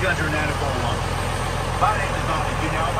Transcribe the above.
Gunter and Anna Golan. My name is Bobby Gunal.